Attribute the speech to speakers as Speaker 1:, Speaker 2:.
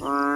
Speaker 1: Wow.